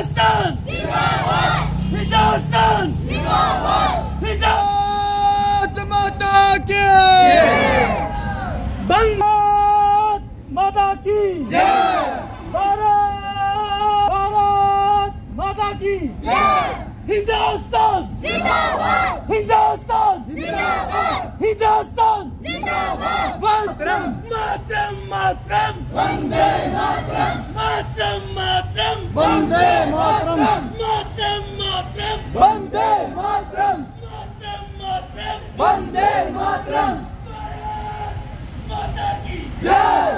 हिंदुस्तान हिंदुस्तान हिंदुस्तान माता के भारत माता की भारत भारत माता की हिंदुस्तान हिंदुस्तान हिंदुस्तान मातरम मातरम मातरम वंदे मातरम मातरम मातरम वंदे मातरम। मातरम मातरम। वंदे मातरम। मातरम मातरम। वंदे मातरम। माता की जय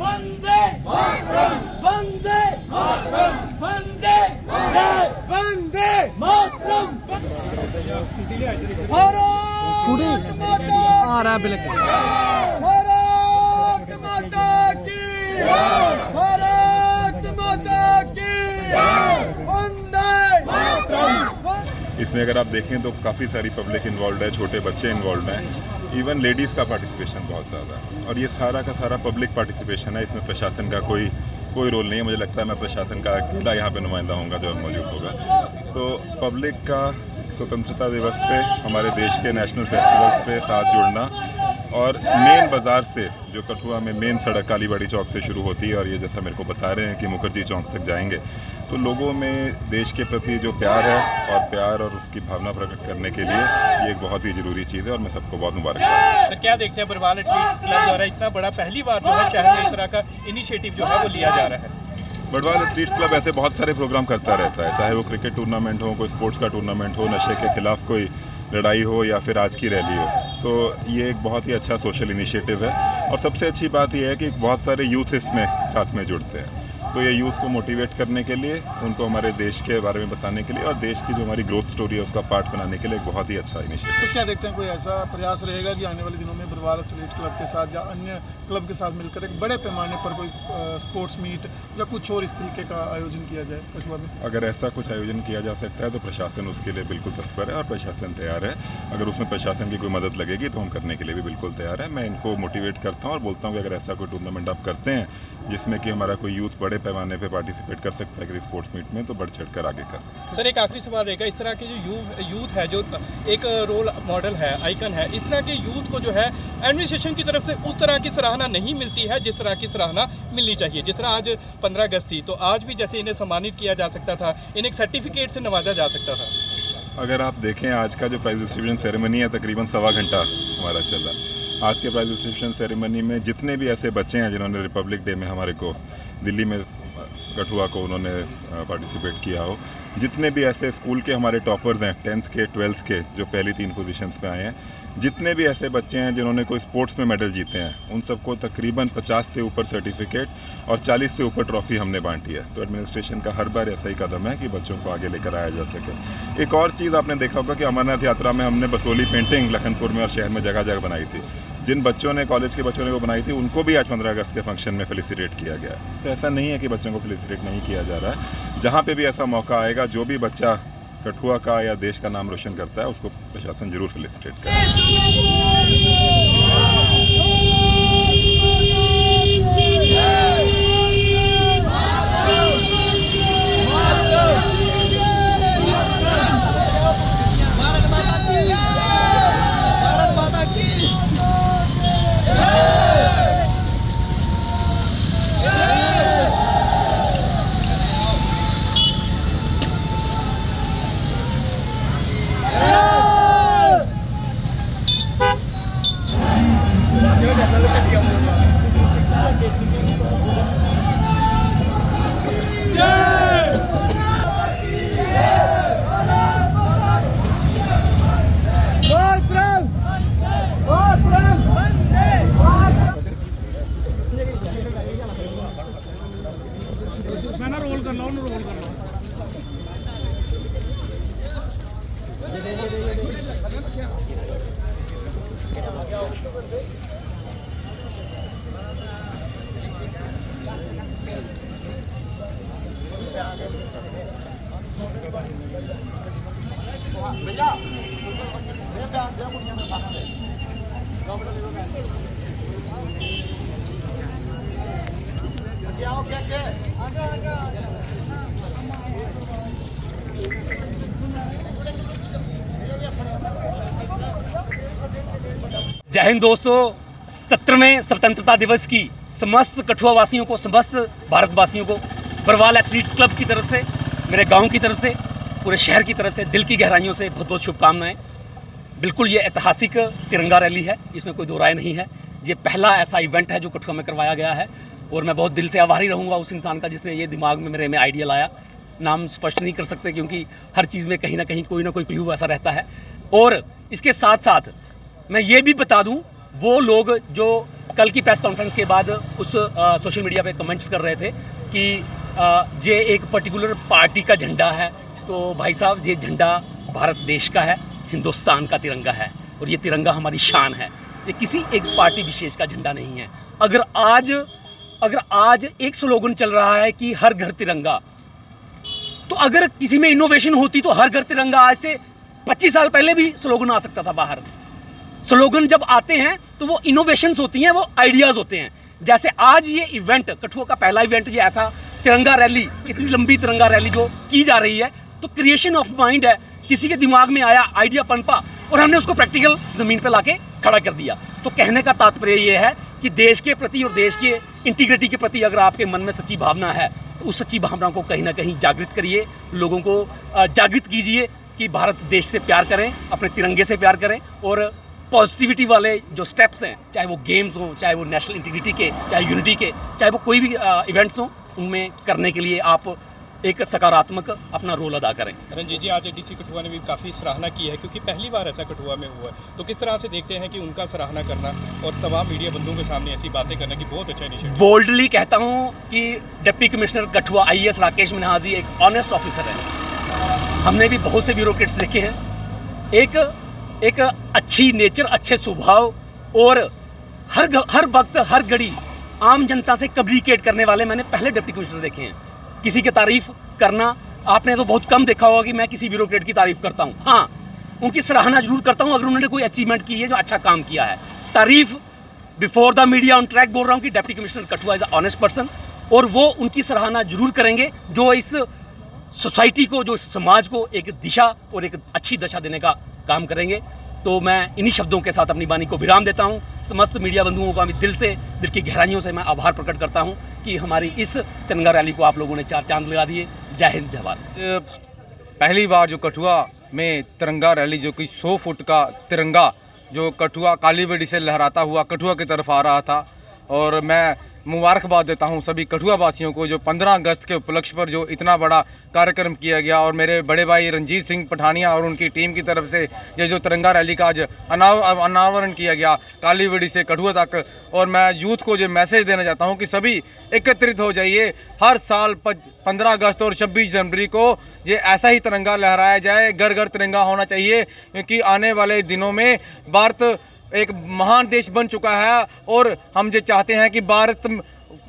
वंदे वंदे वंदे वंदे मातरम भारत माता आ रहा है बिल्कुल भारत माता की। भारत माता की। इसमें अगर आप देखें तो काफ़ी सारी पब्लिक इन्वॉल्व है छोटे बच्चे इन्वॉल्व हैं। इवन लेडीज़ का पार्टिसिपेशन बहुत ज़्यादा है। और ये सारा का सारा पब्लिक पार्टिसिपेशन है इसमें प्रशासन का कोई कोई रोल नहीं है। मुझे लगता है मैं प्रशासन का अकेला यहाँ पे नुमाइंदा होऊँगा जो मौजूद होगा। तो पब्लिक का स्वतंत्रता दिवस पे, हमारे देश के नेशनल फेस्टिवल्स पे साथ जुड़ना और मेन बाज़ार से जो कठुआ में मेन सड़क कालीबाड़ी चौक से शुरू होती है और ये जैसा मेरे को बता रहे हैं कि मुखर्जी चौक तक जाएँगे। तो लोगों में देश के प्रति जो प्यार है और प्यार और उसकी भावना प्रकट करने के लिए ये एक बहुत ही ज़रूरी चीज़ है और मैं सबको बहुत मुबारक सर क्या देखते हैं, बरवाल द्वारा इतना बड़ा पहली बार जो है इस तरह का इनिशिएटिव जो है वो लिया जा रहा है? बडवाल एथलीट्स क्लब ऐसे बहुत सारे प्रोग्राम करता रहता है, चाहे वो क्रिकेट टूर्नामेंट हो, कोई स्पोर्ट्स का टूर्नामेंट हो, नशे के खिलाफ कोई लड़ाई हो या फिर आज की रैली हो। तो ये एक बहुत ही अच्छा सोशल इनिशिएटिव है और सबसे अच्छी बात यह है कि बहुत सारे यूथ इसमें साथ में जुड़ते हैं। तो ये यूथ को मोटिवेट करने के लिए उनको हमारे देश के बारे में बताने के लिए और देश की जो हमारी ग्रोथ स्टोरी है उसका पार्ट बनाने के लिए एक बहुत ही अच्छा इनिशिएटिव तो क्या देखते हैं कोई ऐसा प्रयास रहेगा कि आने वाले दिनों में बरवाल एथलीट क्लब के साथ या अन्य क्लब के साथ मिलकर एक बड़े पैमाने पर कोई स्पोर्ट्स मीट या कुछ और इस तरीके का आयोजन किया जाए कठुआ में? अगर ऐसा कुछ आयोजन किया जा सकता है तो प्रशासन उसके लिए बिल्कुल तत्पर है और प्रशासन तैयार है। अगर उसमें प्रशासन की कोई मदद लगेगी तो हम करने के लिए भी बिल्कुल तैयार है। मैं इनको मोटिवेट करता हूँ और बोलता हूँ कि अगर ऐसा कोई टूर्नामेंट आप करते हैं जिसमें कि हमारा कोई यूथ बड़े पैमाने पर पार्टिसिपेट कर सकता है किसी स्पोर्ट्स मीट में तो बढ़ चढ़ कर आगे कर। सर एक आखिरी सवाल रहेगा इस तरह के जो यू यूथ है जो एक रोल मॉडल है आइकन है इस तरह के यूथ को जो है एडमिनिस्ट्रेशन की तरफ़ से उस तरह की सराहना नहीं मिलती है जिस तरह की सराहना मिलनी चाहिए। जिस तरह आज पंद्रह अगस्त थी तो आज भी जैसे इन्हें सम्मानित किया जा सकता था इन्हें एक सर्टिफिकेट से नवाजा जा सकता था। अगर आप देखें आज का जो प्राइज डिस्ट्रीब्यूशन सेरेमनी है तकरीबन सवा घंटा हमारा चला आज के प्राइज रिसेप्शन सेरेमनी में जितने भी ऐसे बच्चे हैं जिन्होंने रिपब्लिक डे में हमारे को दिल्ली में, कठुआ को उन्होंने पार्टिसिपेट किया हो, जितने भी ऐसे स्कूल के हमारे टॉपर्स हैं टेंथ के ट्वेल्थ के, जो पहली तीन पोजीशंस पे आए हैं जितने भी ऐसे बच्चे हैं जिन्होंने कोई स्पोर्ट्स में मेडल जीते हैं, उन सबको तकरीबन 50 से ऊपर सर्टिफिकेट और 40 से ऊपर ट्रॉफी हमने बांटी है। तो एडमिनिस्ट्रेशन का हर बार ऐसा ही कदम है कि बच्चों को आगे लेकर आया जा सके। एक और चीज़ आपने देखा होगा कि अमरनाथ यात्रा में हमने बसोली पेंटिंग लखनपुर में और शहर में जगह जगह बनाई थी। जिन बच्चों ने कॉलेज के बच्चों ने वो बनाई थी, उनको भी आज पंद्रह अगस्त के फ़ंक्शन में फेलिसिटेट किया गया तो ऐसा नहीं है कि बच्चों को फेलिसिटेट नहीं किया जा रहा है। जहाँ पे भी ऐसा मौका आएगा, जो भी बच्चा कठुआ का या देश का नाम रोशन करता है उसको प्रशासन ज़रूर फेलिसिटेट करेगा Yeah. हिंद दोस्तों सतरवें स्वतंत्रता दिवस की समस्त कठुआ वासियों को, समस्त भारतवासियों को, बरवाल एथलीट्स क्लब की तरफ़ से, मेरे गाँव की तरफ़ से, पूरे शहर की तरफ़ से दिल की गहराइयों से बहुत बहुत शुभकामनाएँ। बिल्कुल ये ऐतिहासिक तिरंगा रैली है, इसमें कोई दो राय नहीं है। ये पहला ऐसा इवेंट है जो कठुआ में करवाया गया है और मैं बहुत दिल से आभारी रहूँगा उस इंसान का जिसने ये दिमाग में मेरे में आइडिया लाया। नाम स्पष्ट नहीं कर सकते क्योंकि हर चीज़ में कहीं ना कहीं कोई ना कोई क्लू ऐसा रहता है। और इसके साथ साथ मैं ये भी बता दूँ वो लोग जो कल की प्रेस कॉन्फ्रेंस के बाद उस आ, सोशल मीडिया पे कमेंट्स कर रहे थे कि आ, ये एक पर्टिकुलर पार्टी का झंडा है तो भाई साहब ये झंडा भारत देश का है हिंदुस्तान का तिरंगा है और ये तिरंगा हमारी शान है। ये किसी एक पार्टी विशेष का झंडा नहीं है। अगर आज अगर आज एक स्लोगन चल रहा है कि हर घर तिरंगा तो अगर किसी में इनोवेशन होती तो हर घर तिरंगा आज से 25 साल पहले भी स्लोगन आ सकता था बाहर। स्लोगन जब आते हैं तो वो इनोवेशंस होती हैं, वो आइडियाज़ होते हैं। जैसे आज ये इवेंट कठुआ का पहला इवेंट जो ऐसा तिरंगा रैली इतनी लंबी तिरंगा रैली जो की जा रही है तो क्रिएशन ऑफ़ माइंड है। किसी के दिमाग में आया आइडिया पनपा और हमने उसको प्रैक्टिकल ज़मीन पे लाके खड़ा कर दिया। तो कहने का तात्पर्य ये है कि देश के प्रति और देश के इंटीग्रिटी के प्रति अगर आपके मन में सच्ची भावना है तो उस सच्ची भावना को कहीं ना कहीं जागृत करिए। लोगों को जागृत कीजिए कि भारत देश से प्यार करें, अपने तिरंगे से प्यार करें और पॉजिटिविटी वाले जो स्टेप्स हैं चाहे वो गेम्स हों चाहे वो नेशनल इंटीग्रिटी के चाहे यूनिटी के चाहे वो कोई भी इवेंट्स हों उनमें करने के लिए आप एक सकारात्मक अपना रोल अदा करें। रंजीत जी आज डीसी कठुआ ने भी काफ़ी सराहना की है क्योंकि पहली बार ऐसा कठुआ में हुआ है। तो किस तरह से देखते हैं कि उनका सराहना करना और तमाम मीडिया बंधुओं के सामने ऐसी बातें करना की बहुत अच्छा इनिशिएटिव बोल्डली कहता हूँ कि deputy commissioner Kathua IAS Rakesh Minhaji एक ऑनेस्ट ऑफिसर है। हमने भी बहुत से ब्यूरोक्रेट्स देखे हैं। एक एक अच्छी नेचर, अच्छे स्वभाव और हर हर वक्त, हर घड़ी आम जनता से कम्युनिकेट करने वाले मैंने पहले डिप्टी कमिश्नर देखे हैं। किसी की तारीफ़ करना, आपने तो बहुत कम देखा होगा कि मैं किसी ब्यूरोक्रेट की तारीफ़ करता हूँ। हाँ उनकी सराहना ज़रूर करता हूँ, अगर उन्होंने कोई अचीवमेंट की है जो अच्छा काम किया है। तारीफ़ before the media on track बोल रहा हूँ कि deputy commissioner Kathua is a honest person और वो उनकी सराहना ज़रूर करेंगे जो इस सोसाइटी को, जो इस समाज को एक दिशा और एक अच्छी दशा देने का काम करेंगे। तो मैं इन्हीं शब्दों के साथ अपनी वाणी को विराम देता हूँ। समस्त मीडिया बंधुओं का मैं दिल से, दिल की गहराइयों से मैं आभार प्रकट करता हूँ कि हमारी इस तिरंगा रैली को आप लोगों ने चार चाँद लगा दिए। जय हिंद, जय भारत। पहली बार जो कठुआ में तिरंगा रैली जो कि 100 फुट का तिरंगा जो कठुआ कालीबेड़ी से लहराता हुआ कठुआ की तरफ़ आ रहा था और मैं मुबारकबाद देता हूँ सभी कठुआ वासियों को जो 15 अगस्त के उपलक्ष्य पर जो इतना बड़ा कार्यक्रम किया गया और मेरे बड़े भाई रंजीत सिंह पठानिया और उनकी टीम की तरफ़ से ये जो तिरंगा रैली का आज अनाव, अनावरण किया गया, कालीवड़ी से कठुआ तक। और मैं यूथ को जो मैसेज देना चाहता हूँ कि सभी एकत्रित हो जाइए, हर साल पंद्रह अगस्त और छब्बीस जनवरी को ये ऐसा ही तिरंगा लहराया जाए घर घर तिरंगा होना चाहिए, क्योंकि आने वाले दिनों में भारत एक महान देश बन चुका है और हम जो चाहते हैं कि भारत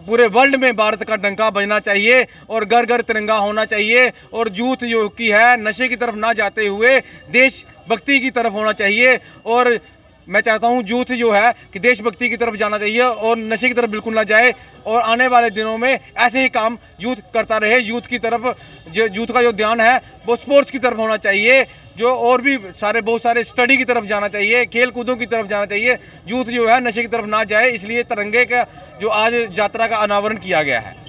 पूरे वर्ल्ड में भारत का डंका बजना चाहिए और घर घर तिरंगा होना चाहिए और यूथ जो की है, नशे की तरफ़ ना जाते हुए देशभक्ति की तरफ़ होना चाहिए और मैं चाहता हूँ यूथ जो है कि देशभक्ति की तरफ़ जाना चाहिए और नशे की तरफ़ बिल्कुल ना जाए और आने वाले दिनों में ऐसे ही काम यूथ करता रहे। यूथ की तरफ़, जो यूथ का जो ध्यान है, वो स्पोर्ट्स की तरफ़ होना चाहिए। जो और भी सारे, बहुत सारे स्टडी की तरफ़ जाना चाहिए खेल कूदों की तरफ़ जाना चाहिए। यूथ जो है, नशे की तरफ़ ना जाए, इसलिए तिरंगे का जो आज यात्रा का अनावरण किया गया है।